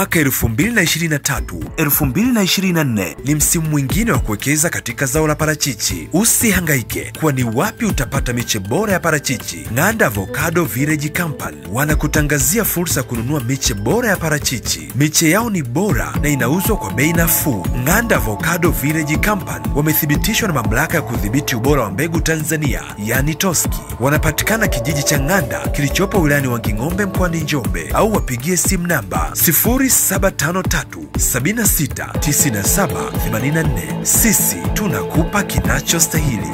Mwaka 2023 2024 ni msimu mwingine wa kuwekeza katika zao la parachichi. Usihangaike, kuwa ni wapi utapata miche bora ya parachichi? Ng'anda Avocado Village Company wanakutangazia fursa ya kununua miche bora ya parachichi. Miche yao ni bora na inauzwa kwa bei nafuu. Ng'anda Avocado Village Company wamethibitishwa na mamlaka ya kudhibiti ubora wa mbegu Tanzania, yani TOSCI. Wanapatikana kijiji cha Ng'anda kilichopo wilayani Wanging'ombe mkoani Njombe, au wapigie simu namba 0753769784. Sisi tunakupa kinachostahili.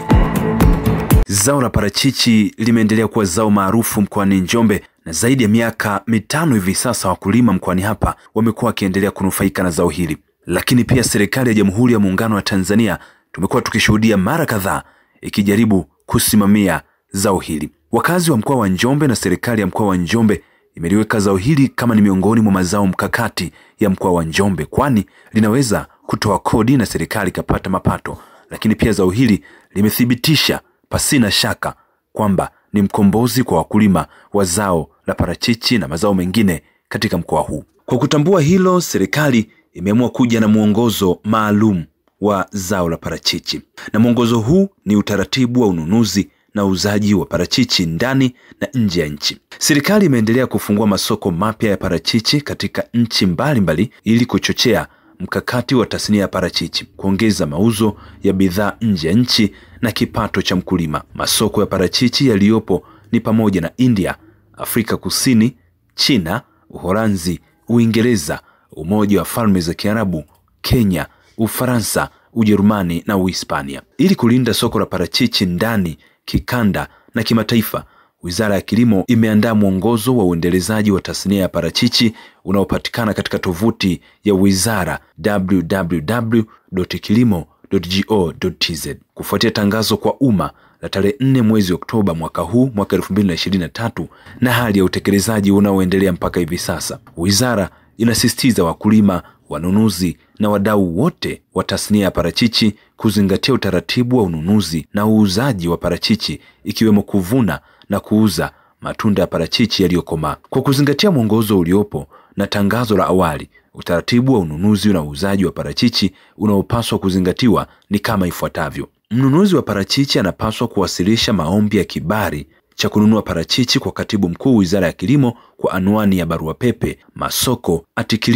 Zao la parachichi limeendelea kuwa zao maarufu mkoani Njombe na zaidi ya miaka mitano hivi sasa wakulima mkoani hapa wamekuwa wakiendelea kunufaika na zao hili. Lakini pia serikali ya Jamhuri ya Muungano wa Tanzania tumekuwa tukishuhudia mara kadhaa ikijaribu kusimamia zao hili. Wakazi wa mkoa wa Njombe na serikali ya mkoa wa Njombe imeliweka zao hili kama ni miongoni mwa mazao mkakati ya mkoa wa Njombe, kwani linaweza kutoa kodi na serikali ikapata mapato. Lakini pia zao hili limethibitisha pasina shaka kwamba ni mkombozi kwa wakulima wa zao la parachichi na mazao mengine katika mkoa huu. Kwa kutambua hilo, serikali imeamua kuja na mwongozo maalum wa zao la parachichi, na mwongozo huu ni utaratibu wa ununuzi na uuzaji wa parachichi ndani na nje ya nchi. Serikali imeendelea kufungua masoko mapya ya parachichi katika nchi mbalimbali ili kuchochea mkakati wa tasnia ya parachichi, kuongeza mauzo ya bidhaa nje ya nchi na kipato cha mkulima. Masoko ya parachichi yaliyopo ni pamoja na India, Afrika Kusini, China, Uholanzi, Uingereza, Umoja wa Falme za Kiarabu, Kenya, Ufaransa, Ujerumani na Uhispania. Ili kulinda soko la parachichi ndani, kikanda na kimataifa, Wizara ya Kilimo imeandaa mwongozo wa uendelezaji wa tasnia ya parachichi unaopatikana katika tovuti ya wizara www.kilimo.go.tz. Kufuatia tangazo kwa umma la tarehe 4 mwezi Oktoba mwaka huu mwaka 2023 na hali ya utekelezaji unaoendelea mpaka hivi sasa, wizara inasisitiza wakulima, wanunuzi na wadau wote wa tasnia ya parachichi kuzingatia utaratibu wa ununuzi na uuzaji wa parachichi ikiwemo kuvuna na kuuza matunda ya parachichi yaliyokomaa. Kwa kuzingatia mwongozo uliopo na tangazo la awali, utaratibu wa ununuzi na uuzaji wa parachichi unaopaswa kuzingatiwa ni kama ifuatavyo. Mnunuzi wa parachichi anapaswa kuwasilisha maombi ya kibali cha kununua parachichi kwa katibu mkuu Wizara ya Kilimo kwa anwani ya barua pepe masoko at.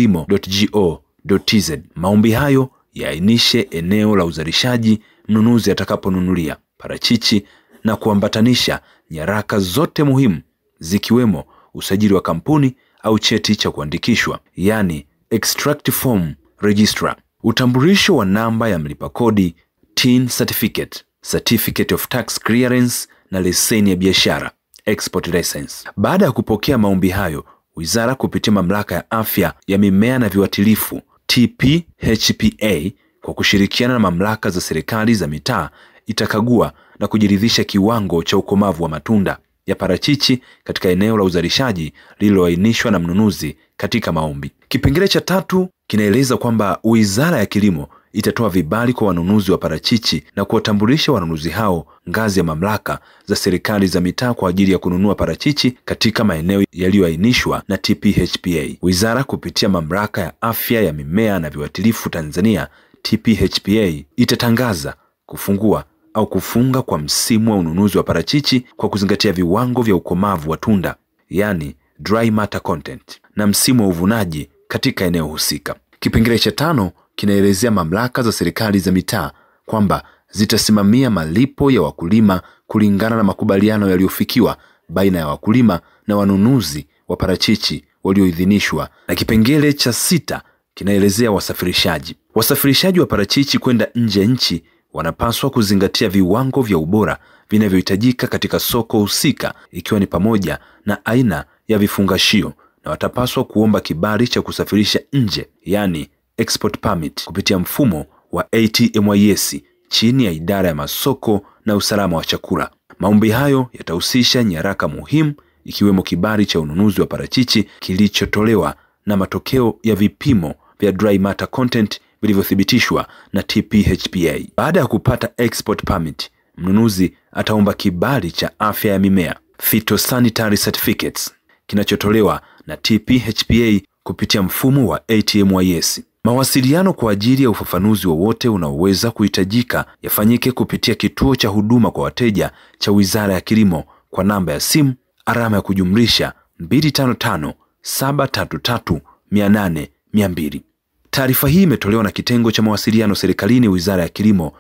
Maombi hayo yaainishe eneo la uzalishaji mnunuzi atakaponunulia parachichi na kuambatanisha nyaraka zote muhimu zikiwemo usajili wa kampuni au cheti cha kuandikishwa, yani extract form registrar, utambulisho wa namba ya mlipa kodi, TIN certificate, certificate of tax clearance na leseni ya biashara export license. Baada ya kupokea maombi hayo, wizara kupitia mamlaka ya afya ya mimea na viuatilifu TPHPA kwa kushirikiana na mamlaka za serikali za mitaa itakagua na kujiridhisha kiwango cha ukomavu wa matunda ya parachichi katika eneo la uzalishaji lililoainishwa na mnunuzi katika maombi. Kipengele cha tatu kinaeleza kwamba Wizara ya Kilimo itatoa vibali kwa wanunuzi wa parachichi na kuwatambulisha wanunuzi hao ngazi ya mamlaka za serikali za mitaa kwa ajili ya kununua parachichi katika maeneo yaliyoainishwa na TPHPA. Wizara kupitia mamlaka ya afya ya mimea na viuatilifu Tanzania TPHPA itatangaza kufungua au kufunga kwa msimu wa ununuzi wa parachichi kwa kuzingatia viwango vya ukomavu wa tunda, yani dry matter content, na msimu wa uvunaji katika eneo husika. Kipengele cha tano kinaelezea mamlaka za serikali za mitaa kwamba zitasimamia malipo ya wakulima kulingana na makubaliano yaliyofikiwa baina ya wakulima na wanunuzi wa parachichi walioidhinishwa. Na kipengele cha sita kinaelezea wasafirishaji. Wasafirishaji wa parachichi kwenda nje ya nchi wanapaswa kuzingatia viwango vya ubora vinavyohitajika katika soko husika, ikiwa ni pamoja na aina ya vifungashio, na watapaswa kuomba kibali cha kusafirisha nje, yani export permit, kupitia mfumo wa ATMYS chini ya idara ya masoko na usalama wa chakula. Maombi hayo yatahusisha nyaraka muhimu ikiwemo kibali cha ununuzi wa parachichi kilichotolewa na matokeo ya vipimo vya dry matter content vilivyothibitishwa na TPHPA. Baada ya kupata export permit, mnunuzi ataomba kibali cha afya ya mimea phytosanitary certificates kinachotolewa na TPHPA kupitia mfumo wa ATMYS. Mawasiliano kwa ajili ya ufafanuzi wowote unaoweza kuhitajika yafanyike kupitia kituo cha huduma kwa wateja cha Wizara ya Kilimo kwa namba ya simu alama ya kujumlisha 255 733 800 200. Taarifa hii imetolewa na kitengo cha mawasiliano serikalini Wizara ya Kilimo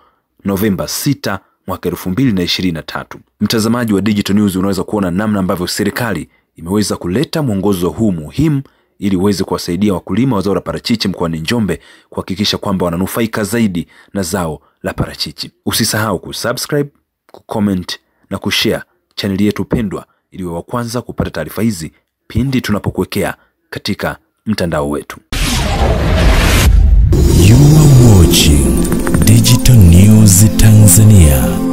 Novemba 6 mwaka 2023. Mtazamaji wa Digital News, unaweza kuona namna ambavyo serikali imeweza kuleta mwongozo huu muhimu ili uweze kuwasaidia wakulima wa zao la parachichi mkoani Njombe kuhakikisha kwamba wananufaika zaidi na zao la parachichi. Usisahau kusubscribe, kucomment na kushare chaneli yetu pendwa ili wa kwanza kupata taarifa hizi pindi tunapokuwekea katika mtandao wetu. You are watching Digital News Tanzania.